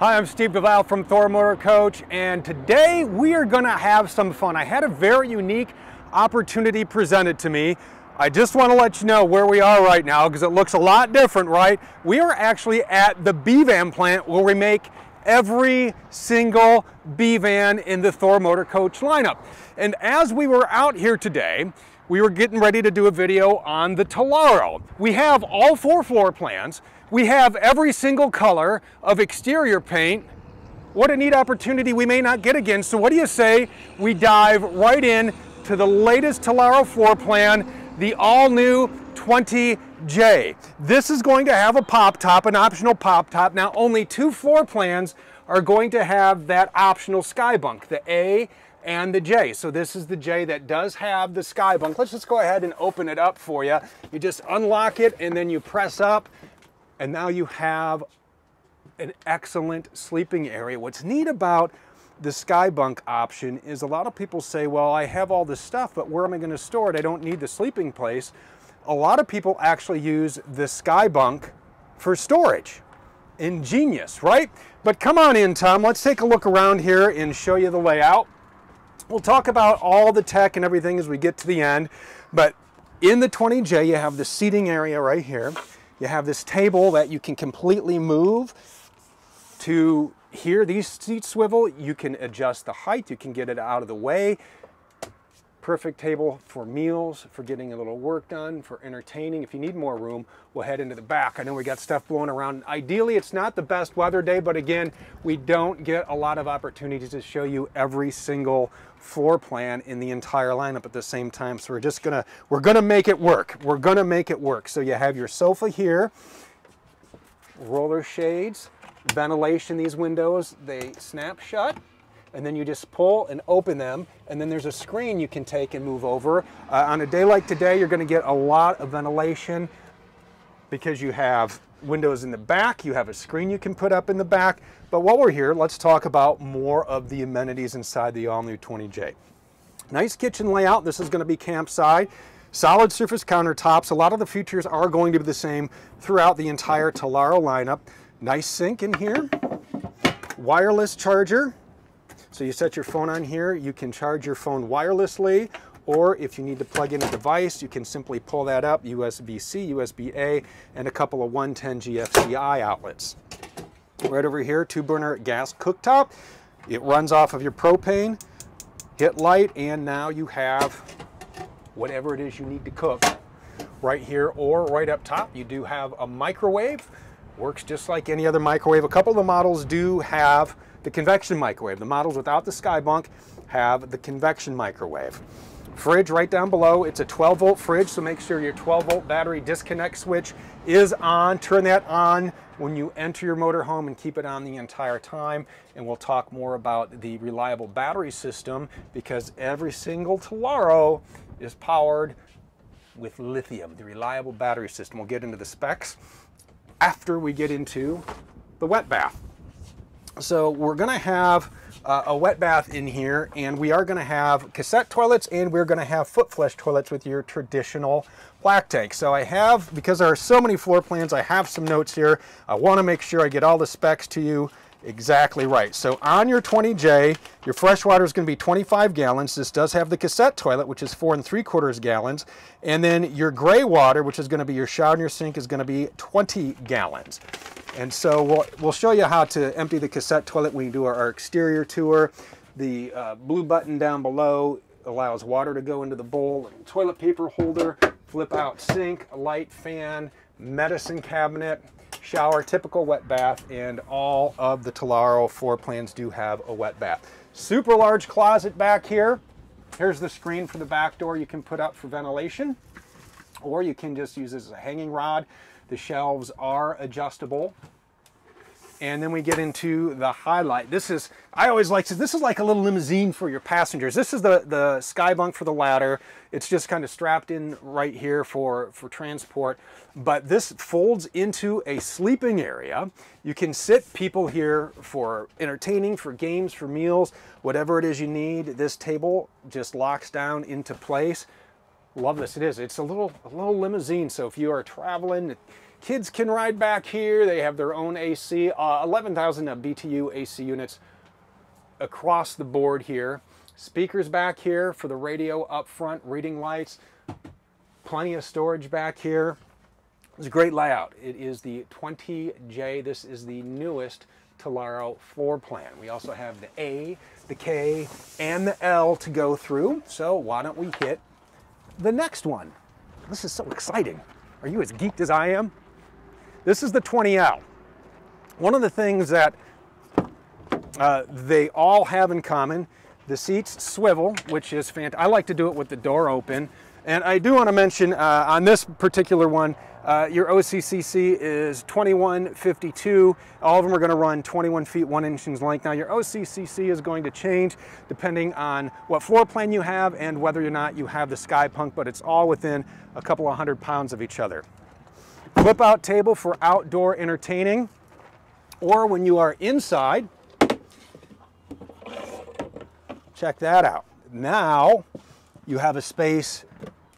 Hi, I'm Steve Duval from Thor Motor Coach, and today we are gonna have some fun. I had a very unique opportunity presented to me. I just wanna let you know where we are right now because it looks a lot different, right? We are actually at the B-Van plant where we make every single B-Van in the Thor Motor Coach lineup. And as we were out here today, we were getting ready to do a video on the Tellaro. We have all four floor plans. We have every single color of exterior paint. What a neat opportunity we may not get again. So what do you say we dive right in to the latest Tellaro floor plan, the all new 20J. This is going to have a pop top, an optional pop top. Now only two floor plans are going to have that optional sky bunk, the A and the J. So this is the J that does have the sky bunk. Let's just go ahead and open it up for you. You just unlock it and then you press up and now you have an excellent sleeping area. What's neat about the Skybunk option is a lot of people say, well, I have all this stuff, but where am I going to store it? I don't need the sleeping place. A lot of people actually use the Skybunk for storage. Ingenious, right? But come on in, Tom. Let's take a look around here and show you the layout. We'll talk about all the tech and everything as we get to the end. But in the 20J, you have the seating area right here. You have this table that you can completely move to here. These seats swivel. You can adjust the height. You can get it out of the way. Perfect table for meals, for getting a little work done, for entertaining. If you need more room, we'll head into the back. I know we got stuff blowing around. Ideally, it's not the best weather day, but again, we don't get a lot of opportunities to show you every single floor plan in the entire lineup at the same time. So we're just gonna, we're gonna make it work. We're gonna make it work. So you have your sofa here, roller shades, ventilation, these windows, they snap shut and then you just pull and open them and then there's a screen you can take and move over. Uh, on a day like today you're going to get a lot of ventilation because you have windows in the back, you have a screen you can put up in the back, but while we're here let's talk about more of the amenities inside the all-new 20J. Nice kitchen layout, this is going to be campside. Solid surface countertops, a lot of the features are going to be the same throughout the entire Tellaro lineup. Nice sink in here, wireless charger, so you set your phone on here, you can charge your phone wirelessly, or if you need to plug in a device, you can simply pull that up, USB-C, USB-A, and a couple of 110 GFCI outlets. Right over here, two burner gas cooktop. It runs off of your propane, hit light, and now you have whatever it is you need to cook right here or right up top. You do have a microwave, works just like any other microwave. A couple of the models do have the convection microwave. The models without the Skybunk have the convection microwave. Fridge right down below, it's a 12 volt fridge, so make sure your 12 volt battery disconnect switch is on. Turn that on when you enter your motorhome and keep it on the entire time. And we'll talk more about the reliable battery system because every single Tellaro is powered with lithium, the reliable battery system. We'll get into the specs after we get into the wet bath. So we're gonna have uh, a wet bath in here and we are gonna have cassette toilets and we're gonna have foot flush toilets with your traditional black tank. So I have, because there are so many floor plans, I have some notes here. I wanna make sure I get all the specs to you exactly right. So on your 20J, your fresh water is going to be 25 gallons. This does have the cassette toilet, which is four and three quarters gallons. And then your gray water, which is going to be your shower and your sink, is going to be 20 gallons. And so we'll, we'll show you how to empty the cassette toilet when we do our, our exterior tour. The uh, blue button down below allows water to go into the bowl, toilet paper holder, flip out sink, light fan, medicine cabinet, shower, typical wet bath, and all of the Tellaro floor plans do have a wet bath. Super large closet back here. Here's the screen for the back door you can put up for ventilation, or you can just use this as a hanging rod. The shelves are adjustable. And then we get into the highlight. This is, I always like to, this is like a little limousine for your passengers. This is the, the sky bunk for the ladder. It's just kind of strapped in right here for, for transport. But this folds into a sleeping area. You can sit people here for entertaining, for games, for meals, whatever it is you need. This table just locks down into place Love this. It is. It's a little a little limousine. So if you are traveling, kids can ride back here. They have their own AC. Uh, 11,000 BTU AC units across the board here. Speakers back here for the radio up front, reading lights. Plenty of storage back here. It's a great layout. It is the 20J. This is the newest Tellaro floor plan. We also have the A, the K, and the L to go through. So why don't we hit the next one? This is so exciting. Are you as geeked as I am? This is the 20L. One of the things that uh, they all have in common, the seats swivel, which is fantastic. I like to do it with the door open. And I do want to mention uh, on this particular one, uh, your OCCC is 2152. All of them are going to run 21 feet 1 inch in length. Now your OCCC is going to change depending on what floor plan you have and whether or not you have the Skybunk, but it's all within a couple of hundred pounds of each other. Flip out table for outdoor entertaining or when you are inside, check that out. Now you have a space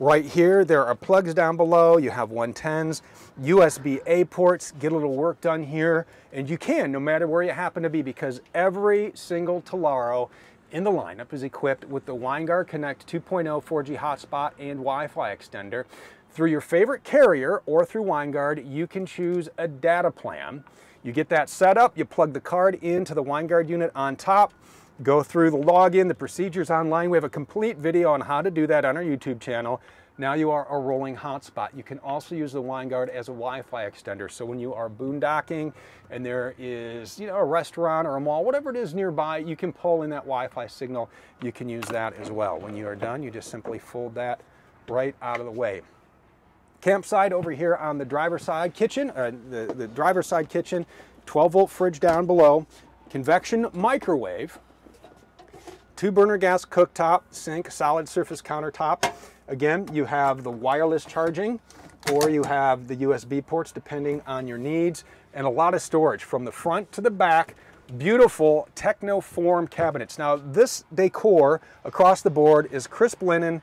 Right here, there are plugs down below. You have 110s, USB-A ports, get a little work done here. And you can, no matter where you happen to be, because every single Tellaro in the lineup is equipped with the Winegard Connect 2.0 4G hotspot and Wi-Fi extender. Through your favorite carrier or through Winegard, you can choose a data plan. You get that set up, you plug the card into the Winegard unit on top, go through the login, the procedures online. We have a complete video on how to do that on our YouTube channel. Now you are a rolling hotspot. You can also use the Winegard as a Wi-Fi extender. So when you are boondocking and there is you know, a restaurant or a mall, whatever it is nearby, you can pull in that Wi-Fi signal. You can use that as well. When you are done, you just simply fold that right out of the way. Campsite over here on the driver's side kitchen, uh, the, the driver's side kitchen, 12 volt fridge down below, convection microwave, two burner gas cooktop, sink, solid surface countertop. Again, you have the wireless charging or you have the USB ports depending on your needs and a lot of storage from the front to the back. Beautiful Technoform cabinets. Now this decor across the board is crisp linen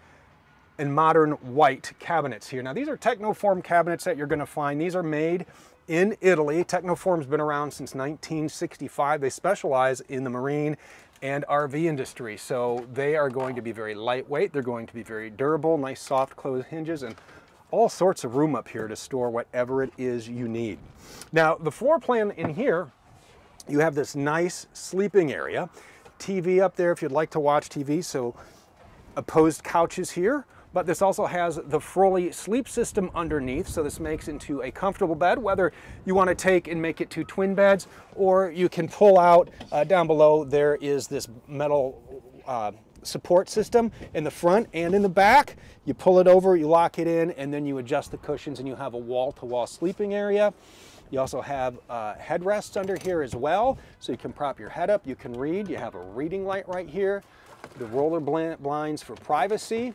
and modern white cabinets here. Now these are Technoform cabinets that you're gonna find. These are made in Italy. Technoform's been around since 1965. They specialize in the marine and RV industry. So they are going to be very lightweight. They're going to be very durable, nice soft closed hinges and all sorts of room up here to store whatever it is you need. Now the floor plan in here, you have this nice sleeping area. TV up there if you'd like to watch TV. So opposed couches here but this also has the Froli sleep system underneath, so this makes into a comfortable bed, whether you want to take and make it two twin beds, or you can pull out uh, down below, there is this metal uh, support system in the front and in the back. You pull it over, you lock it in, and then you adjust the cushions and you have a wall-to-wall -wall sleeping area. You also have uh, headrests under here as well, so you can prop your head up, you can read. You have a reading light right here. The roller blinds for privacy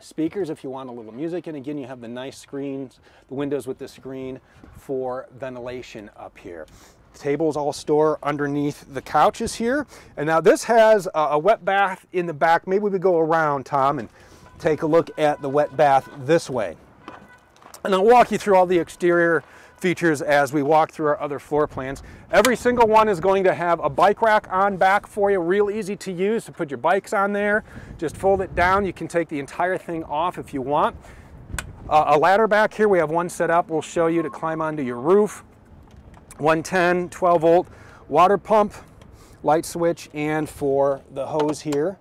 speakers if you want a little music. And again, you have the nice screens, the windows with the screen for ventilation up here. Tables all store underneath the couches here. And now this has a, wet bath in the back. Maybe we go around, Tom, and take a look at the wet bath this way. And I'll walk you through all the exterior features as we walk through our other floor plans. Every single one is going to have a bike rack on back for you, real easy to use to put your bikes on there. Just fold it down. You can take the entire thing off if you want. Uh, a ladder back here, we have one set up. We'll show you to climb onto your roof. 110, 12 volt water pump, light switch, and for the hose here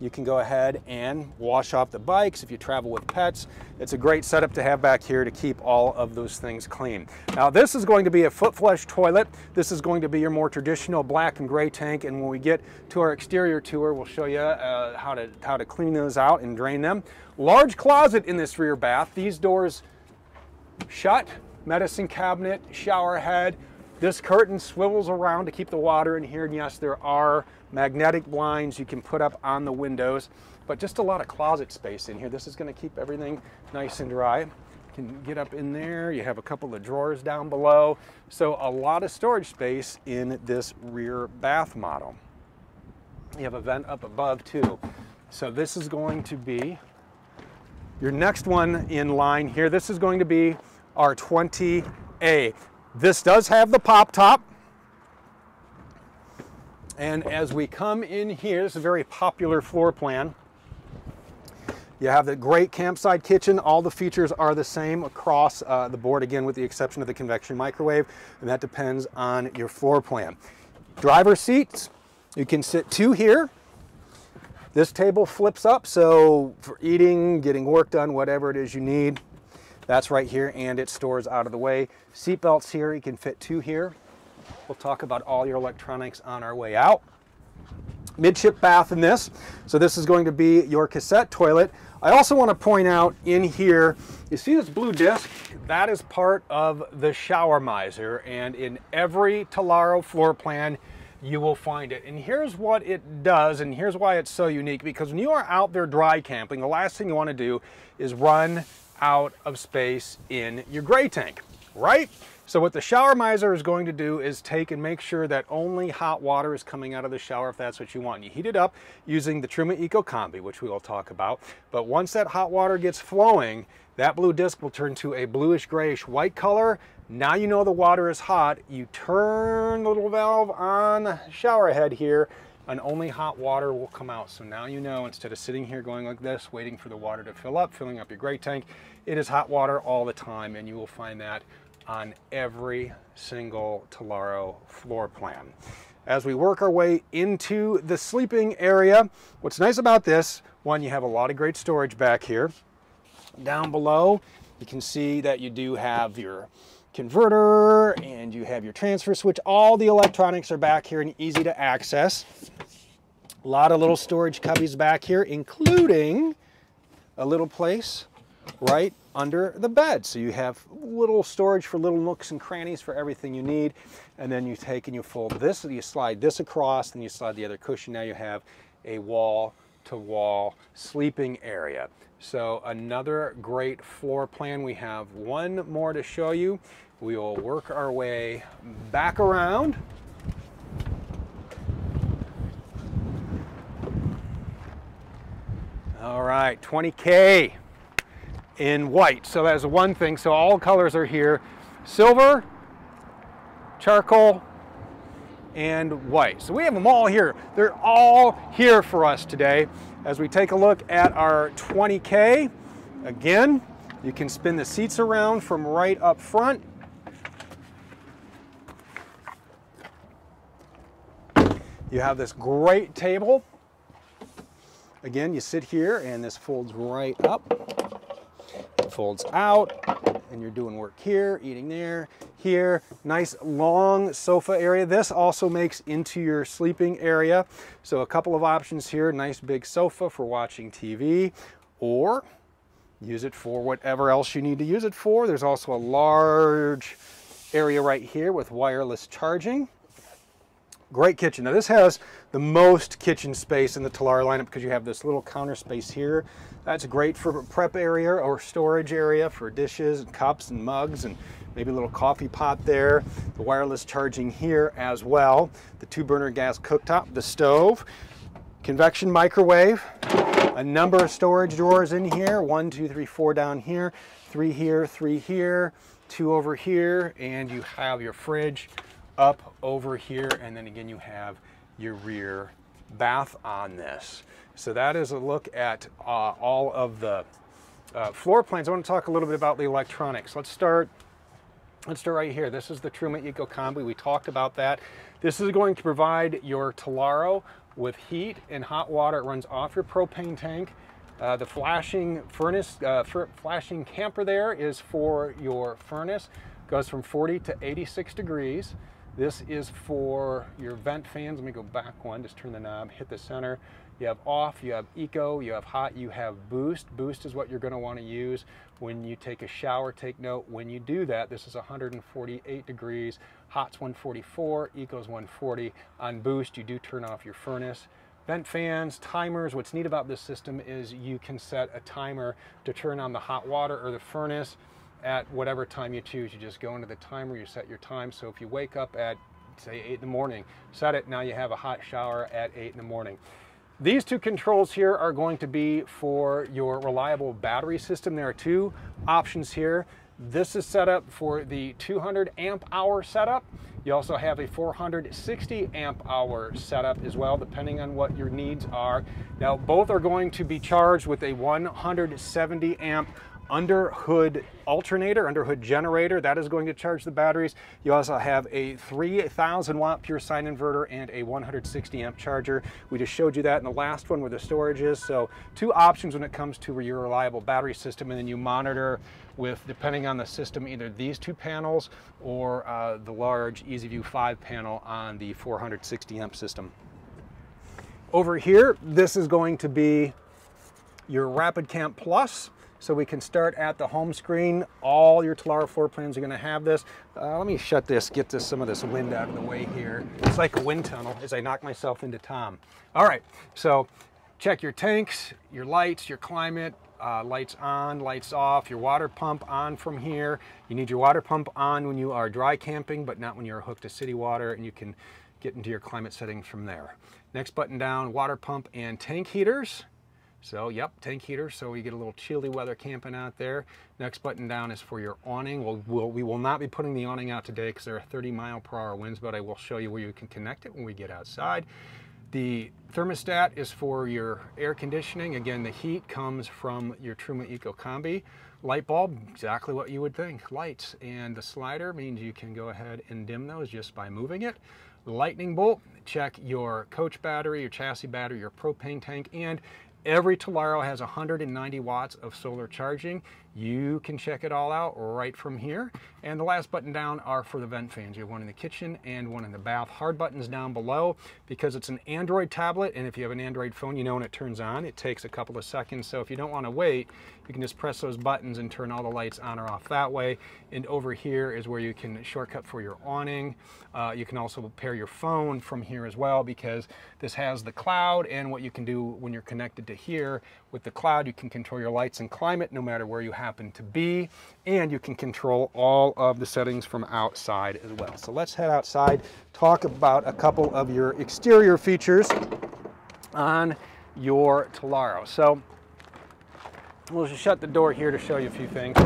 you can go ahead and wash off the bikes if you travel with pets. It's a great setup to have back here to keep all of those things clean. Now this is going to be a foot flush toilet. This is going to be your more traditional black and gray tank and when we get to our exterior tour we'll show you uh, how, to, how to clean those out and drain them. Large closet in this rear bath. These doors shut, medicine cabinet, shower head. This curtain swivels around to keep the water in here and yes there are magnetic blinds you can put up on the windows, but just a lot of closet space in here. This is gonna keep everything nice and dry. You can get up in there. You have a couple of drawers down below. So a lot of storage space in this rear bath model. You have a vent up above too. So this is going to be your next one in line here, this is going to be our 20A. This does have the pop top. And as we come in here, this is a very popular floor plan. You have the great campsite kitchen. All the features are the same across uh, the board, again, with the exception of the convection microwave, and that depends on your floor plan. Driver seats, you can sit two here. This table flips up, so for eating, getting work done, whatever it is you need, that's right here, and it stores out of the way. Seat belts here, you can fit two here. We'll talk about all your electronics on our way out. Midship bath in this. So this is going to be your cassette toilet. I also want to point out in here, you see this blue disc? That is part of the shower miser. And in every Tellaro floor plan, you will find it. And here's what it does, and here's why it's so unique, because when you are out there dry camping, the last thing you want to do is run out of space in your gray tank, right? So what the shower miser is going to do is take and make sure that only hot water is coming out of the shower if that's what you want. You heat it up using the Truma Eco Combi, which we will talk about. But once that hot water gets flowing, that blue disc will turn to a bluish grayish white color. Now you know the water is hot. You turn the little valve on the shower head here and only hot water will come out. So now you know instead of sitting here going like this, waiting for the water to fill up, filling up your gray tank, it is hot water all the time and you will find that on every single Tellaro floor plan. As we work our way into the sleeping area, what's nice about this, one, you have a lot of great storage back here. Down below, you can see that you do have your converter and you have your transfer switch. All the electronics are back here and easy to access. A lot of little storage cubbies back here, including a little place right under the bed. So you have little storage for little nooks and crannies for everything you need. And then you take and you fold this, you slide this across, and you slide the other cushion. Now you have a wall to wall sleeping area. So another great floor plan. We have one more to show you. We will work our way back around. All right, 20K in white. So that's one thing. So all colors are here. Silver, charcoal, and white. So we have them all here. They're all here for us today. As we take a look at our 20K, again, you can spin the seats around from right up front. You have this great table. Again, you sit here and this folds right up folds out and you're doing work here, eating there, here. Nice long sofa area. This also makes into your sleeping area. So a couple of options here. Nice big sofa for watching TV or use it for whatever else you need to use it for. There's also a large area right here with wireless charging. Great kitchen. Now this has the most kitchen space in the Tellaro lineup because you have this little counter space here. That's great for a prep area or storage area for dishes and cups and mugs and maybe a little coffee pot there. The wireless charging here as well. The two burner gas cooktop, the stove, convection microwave, a number of storage drawers in here. One, two, three, four down here, three here, three here, two over here, and you have your fridge up over here, and then again you have your rear bath on this. So that is a look at uh, all of the uh, floor plans. I want to talk a little bit about the electronics. Let's start Let's start right here. This is the Truma Eco Combi. We talked about that. This is going to provide your Tellaro with heat and hot water. It runs off your propane tank. Uh, the flashing furnace, uh, flashing camper there is for your furnace. Goes from 40 to 86 degrees. This is for your vent fans. Let me go back one, just turn the knob, hit the center. You have off, you have eco, you have hot, you have boost. Boost is what you're gonna wanna use when you take a shower. Take note, when you do that, this is 148 degrees, hot's 144, eco's 140. On boost, you do turn off your furnace. Vent fans, timers, what's neat about this system is you can set a timer to turn on the hot water or the furnace at whatever time you choose. You just go into the timer, you set your time. So if you wake up at say 8 in the morning, set it, now you have a hot shower at 8 in the morning. These two controls here are going to be for your reliable battery system. There are two options here. This is set up for the 200 amp hour setup. You also have a 460 amp hour setup as well, depending on what your needs are. Now, both are going to be charged with a 170 amp under hood alternator, under hood generator. That is going to charge the batteries. You also have a 3000 watt pure sine inverter and a 160 amp charger. We just showed you that in the last one where the storage is. So two options when it comes to your reliable battery system and then you monitor with, depending on the system, either these two panels or uh, the large EasyView 5 panel on the 460 amp system. Over here, this is going to be your Rapid Camp Plus. So we can start at the home screen. All your Tellaro floor plans are gonna have this. Uh, let me shut this, get this, some of this wind out of the way here. It's like a wind tunnel as I knock myself into Tom. All right, so check your tanks, your lights, your climate, uh, lights on, lights off, your water pump on from here. You need your water pump on when you are dry camping, but not when you're hooked to city water, and you can get into your climate settings from there. Next button down, water pump and tank heaters. So, yep, tank heater, so we get a little chilly weather camping out there. Next button down is for your awning. We'll, we'll, we will not be putting the awning out today because there are 30 mile per hour winds, but I will show you where you can connect it when we get outside. The thermostat is for your air conditioning. Again, the heat comes from your Truma Eco Combi. Light bulb, exactly what you would think, lights. And the slider means you can go ahead and dim those just by moving it. Lightning bolt, check your coach battery, your chassis battery, your propane tank, and Every Tellaro has 190 watts of solar charging. You can check it all out right from here. And the last button down are for the vent fans. You have one in the kitchen and one in the bath. Hard buttons down below because it's an Android tablet. And if you have an Android phone, you know when it turns on. It takes a couple of seconds. So if you don't want to wait, you can just press those buttons and turn all the lights on or off that way. And over here is where you can shortcut for your awning. Uh, you can also pair your phone from here as well because this has the cloud and what you can do when you're connected to here. With the cloud, you can control your lights and climate no matter where you happen to be, and you can control all of the settings from outside as well. So let's head outside, talk about a couple of your exterior features on your Tellaro. So we'll just shut the door here to show you a few things.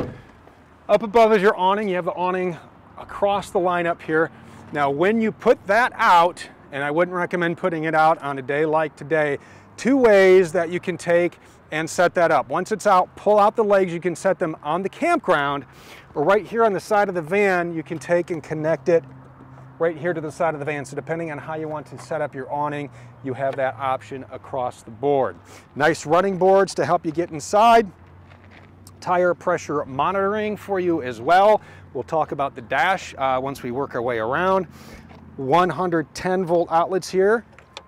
Up above is your awning. You have the awning across the line up here. Now, when you put that out, and I wouldn't recommend putting it out on a day like today, two ways that you can take and set that up. Once it's out, pull out the legs. You can set them on the campground or right here on the side of the van, you can take and connect it right here to the side of the van. So depending on how you want to set up your awning, you have that option across the board. Nice running boards to help you get inside. Tire pressure monitoring for you as well. We'll talk about the dash uh, once we work our way around. 110 volt outlets here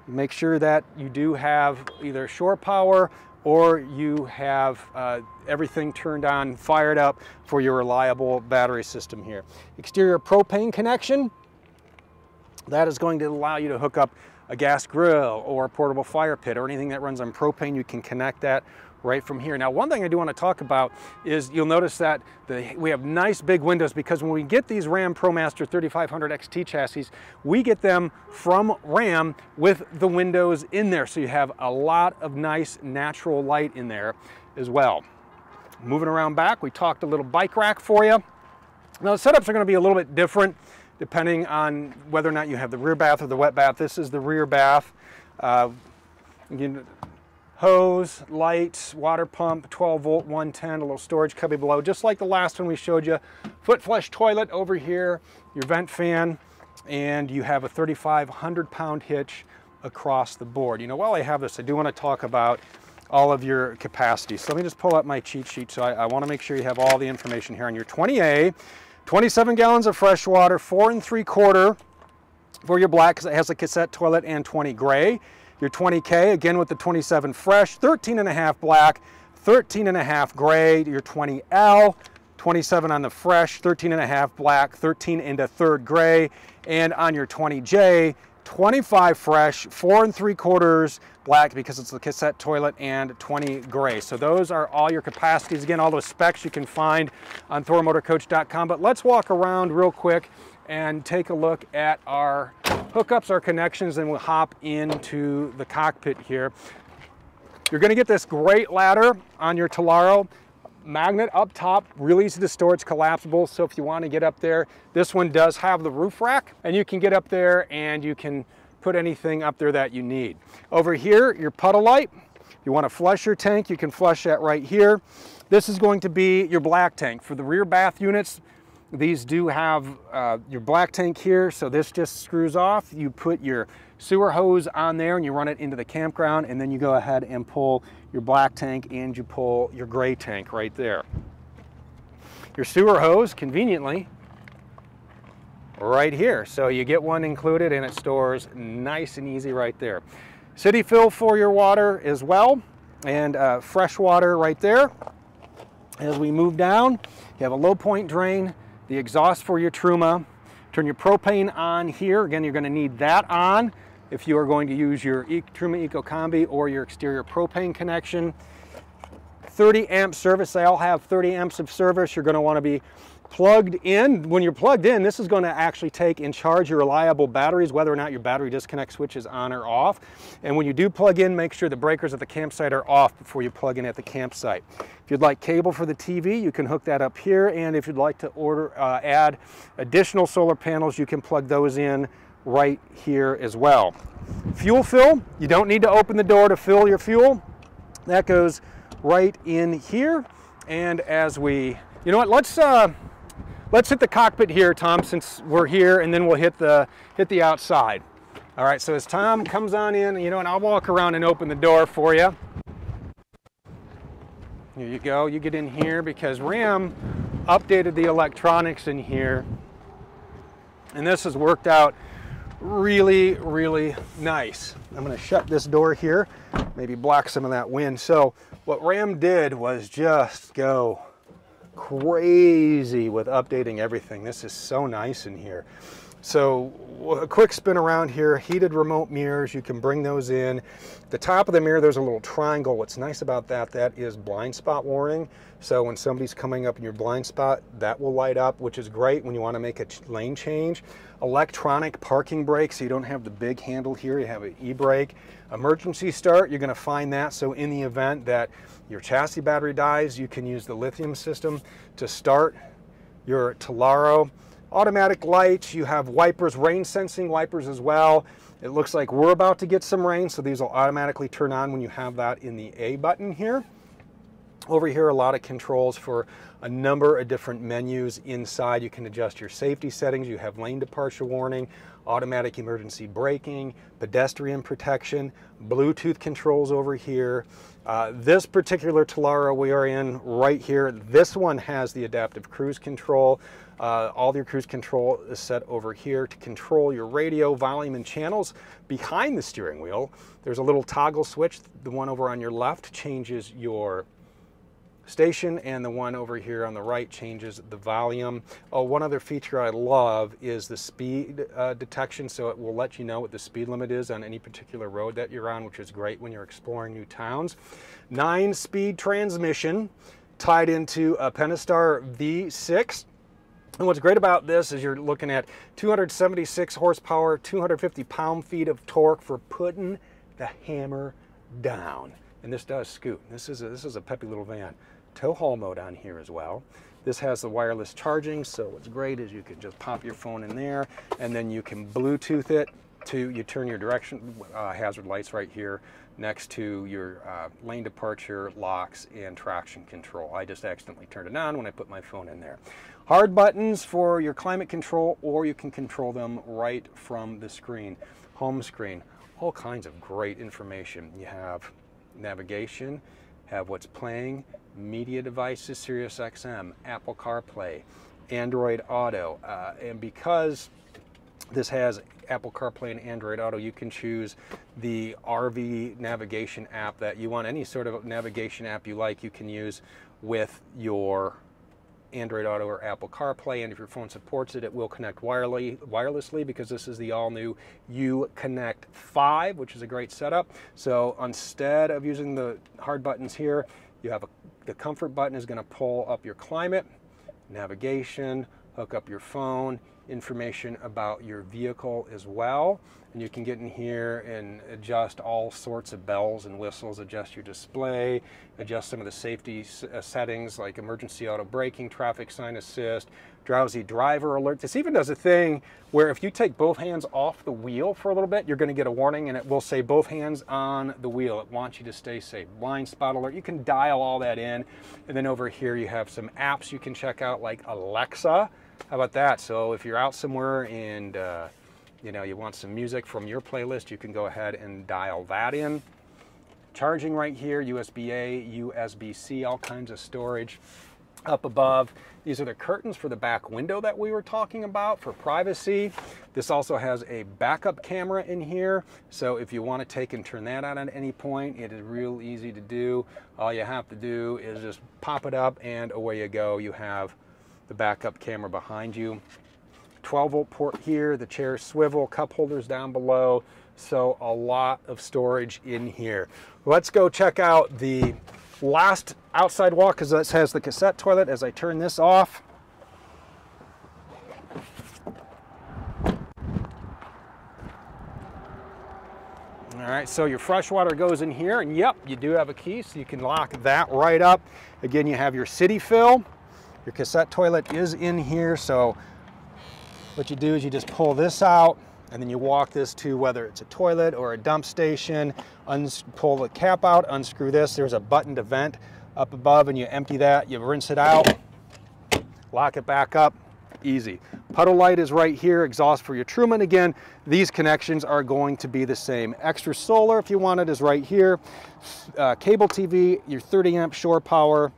Make sure that you do have either shore power or you have uh, everything turned on, fired up for your reliable battery system here. Exterior propane connection, that is going to allow you to hook up a gas grill or a portable fire pit or anything that runs on propane, you can connect that right from here. Now, one thing I do want to talk about is you'll notice that the, we have nice big windows because when we get these Ram ProMaster 3500 XT chassis, we get them from Ram with the windows in there. So you have a lot of nice natural light in there as well. Moving around back, we talked a little bike rack for you. Now the setups are going to be a little bit different depending on whether or not you have the rear bath or the wet bath. This is the rear bath. Uh, hose, lights, water pump, 12 volt, 110, a little storage cubby below, just like the last one we showed you. Foot flush toilet over here, your vent fan, and you have a 3,500 pound hitch across the board. You know, while I have this, I do want to talk about all of your capacity. So let me just pull up my cheat sheet. So I, I want to make sure you have all the information here on your 20A. 27 gallons of fresh water, four and three quarter for your black because it has a cassette toilet and 20 gray. Your 20K, again with the 27 fresh, 13 and a half black, 13 and a half gray. Your 20L, 27 on the fresh, 13 and a half black, 13 into third gray. And on your 20J, 25 fresh, four and three quarters black because it's the cassette toilet and 20 gray. So those are all your capacities. Again, all those specs you can find on thormotorcoach.com. But let's walk around real quick and take a look at our hookups our connections and we'll hop into the cockpit here. You're gonna get this great ladder on your Tellaro magnet up top, really easy to store, it's collapsible. So if you wanna get up there, this one does have the roof rack and you can get up there and you can put anything up there that you need. Over here, your puddle light. You wanna flush your tank, you can flush that right here. This is going to be your black tank. For the rear bath units, these do have uh, your black tank here, so this just screws off. You put your sewer hose on there and you run it into the campground and then you go ahead and pull your black tank and you pull your gray tank right there. Your sewer hose, conveniently, right here. So you get one included and it stores nice and easy right there. City fill for your water as well and uh, fresh water right there. As we move down, you have a low point drain, the exhaust for your Truma, turn your propane on here. Again, you're gonna need that on if you are going to use your Truma Eco Combi or your exterior propane connection. 30 amp service, they all have 30 amps of service. You're gonna wanna be plugged in. When you're plugged in, this is going to actually take and charge your reliable batteries, whether or not your battery disconnect switch is on or off. And when you do plug in, make sure the breakers at the campsite are off before you plug in at the campsite. If you'd like cable for the TV, you can hook that up here. And if you'd like to order, uh, add additional solar panels, you can plug those in right here as well. Fuel fill, you don't need to open the door to fill your fuel. That goes right in here. And as we, you know what, let's, uh, Let's hit the cockpit here, Tom, since we're here, and then we'll hit the, hit the outside. All right, so as Tom comes on in, you know, and I'll walk around and open the door for you. Here you go, you get in here because Ram updated the electronics in here. And this has worked out really, really nice. I'm gonna shut this door here, maybe block some of that wind. So what Ram did was just go crazy with updating everything. This is so nice in here. So a quick spin around here, heated remote mirrors, you can bring those in. The top of the mirror, there's a little triangle. What's nice about that, that is blind spot warning. So when somebody's coming up in your blind spot, that will light up, which is great when you wanna make a lane change. Electronic parking brake, so you don't have the big handle here, you have an e-brake. Emergency start, you're gonna find that, so in the event that your chassis battery dies, you can use the lithium system to start your Tellaro automatic lights, you have wipers, rain sensing wipers as well. It looks like we're about to get some rain, so these will automatically turn on when you have that in the A button here. Over here, a lot of controls for a number of different menus inside. You can adjust your safety settings. You have lane departure warning, automatic emergency braking, pedestrian protection, Bluetooth controls over here. Uh, this particular Tellaro we are in right here, this one has the adaptive cruise control. Uh, all your cruise control is set over here to control your radio, volume, and channels behind the steering wheel. There's a little toggle switch. The one over on your left changes your station and the one over here on the right changes the volume. Oh, one other feature I love is the speed uh, detection. So it will let you know what the speed limit is on any particular road that you're on, which is great when you're exploring new towns. Nine speed transmission tied into a Pentastar V6. And what's great about this is you're looking at 276 horsepower, 250 pound-feet of torque for putting the hammer down. And this does scoot. This is a, this is a peppy little van tow haul mode on here as well. This has the wireless charging, so what's great is you can just pop your phone in there and then you can Bluetooth it to, you turn your direction uh, hazard lights right here next to your uh, lane departure, locks, and traction control. I just accidentally turned it on when I put my phone in there. Hard buttons for your climate control, or you can control them right from the screen. Home screen, all kinds of great information. You have navigation, have what's playing, media devices, Sirius XM, Apple CarPlay, Android Auto. Uh, and because this has Apple CarPlay and Android Auto, you can choose the RV navigation app that you want. Any sort of navigation app you like, you can use with your Android Auto or Apple CarPlay, and if your phone supports it, it will connect wirely, wirelessly because this is the all-new Uconnect 5, which is a great setup. So instead of using the hard buttons here, you have a, the comfort button is going to pull up your climate, navigation, hook up your phone, information about your vehicle as well. And you can get in here and adjust all sorts of bells and whistles, adjust your display, adjust some of the safety uh, settings like emergency auto braking, traffic sign assist, drowsy driver alert. This even does a thing where if you take both hands off the wheel for a little bit, you're gonna get a warning and it will say both hands on the wheel. It wants you to stay safe. Blind spot alert, you can dial all that in. And then over here you have some apps you can check out like Alexa. How about that? So if you're out somewhere and uh, you know you want some music from your playlist, you can go ahead and dial that in. Charging right here, USB-A, USB-C, all kinds of storage up above. These are the curtains for the back window that we were talking about for privacy. This also has a backup camera in here. So if you want to take and turn that on at any point, it is real easy to do. All you have to do is just pop it up and away you go. You have the backup camera behind you. 12 volt port here, the chair swivel, cup holders down below. So a lot of storage in here. Let's go check out the last outside wall because this has the cassette toilet as I turn this off. All right, so your fresh water goes in here and yep, you do have a key so you can lock that right up. Again, you have your city fill. Your cassette toilet is in here, so what you do is you just pull this out and then you walk this to whether it's a toilet or a dump station, pull the cap out, unscrew this. There's a button to vent up above and you empty that, you rinse it out, lock it back up, easy. Puddle light is right here, exhaust for your Truma. Again, these connections are going to be the same. Extra solar, if you want it, is right here. Uh, cable TV, your 30 amp shore power,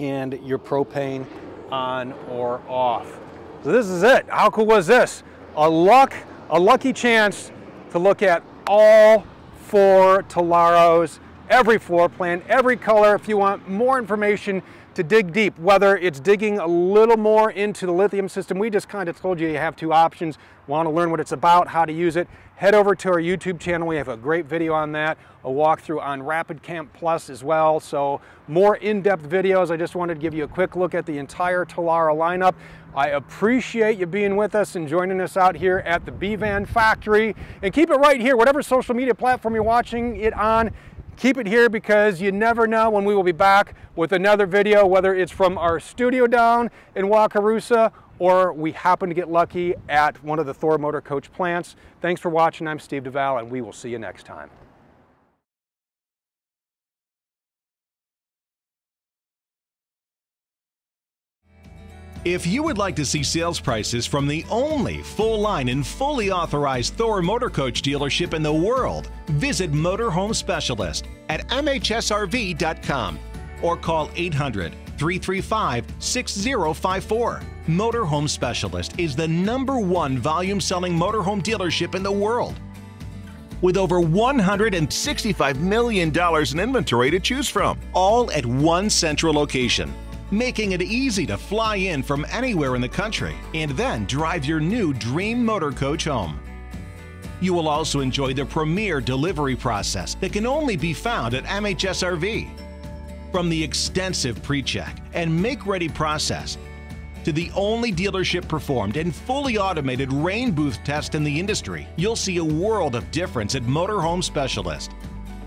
and your propane on or off. So this is it. How cool was this? A luck, a lucky chance to look at all four Tellaros, every floor plan, every color. If you want more information to dig deep, whether it's digging a little more into the lithium system, we just kind of told you you have two options. Want to learn what it's about, how to use it, head over to our YouTube channel. We have a great video on that, a walkthrough on Rapid Camp Plus as well. So more in-depth videos. I just wanted to give you a quick look at the entire Tellaro lineup. I appreciate you being with us and joining us out here at the B-Van factory. And keep it right here, whatever social media platform you're watching it on, keep it here because you never know when we will be back with another video, whether it's from our studio down in Wakarusa or we happen to get lucky at one of the Thor Motor Coach plants. Thanks for watching. I'm Steve DeVal, and we will see you next time. If you would like to see sales prices from the only full line and fully authorized Thor Motor Coach dealership in the world, visit Motorhome Specialist at MHSRV.com or call 800 335 6054. Motorhome Specialist is the number one volume selling motorhome dealership in the world. With over $165 million in inventory to choose from, all at one central location, making it easy to fly in from anywhere in the country and then drive your new dream motor coach home. You will also enjoy the premier delivery process that can only be found at MHSRV from the extensive pre-check and make-ready process to the only dealership performed and fully automated rain booth test in the industry, you'll see a world of difference at Motorhome Specialist.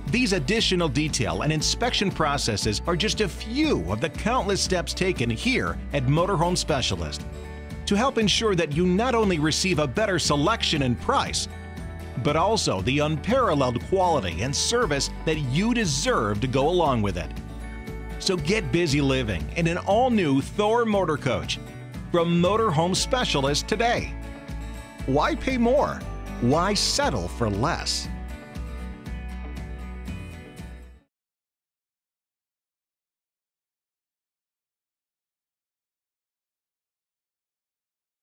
These additional detail and inspection processes are just a few of the countless steps taken here at Motorhome Specialist to help ensure that you not only receive a better selection and price, but also the unparalleled quality and service that you deserve to go along with it. So get busy living in an all new Thor Motor Coach from Motorhome Specialist today. Why pay more? Why settle for less?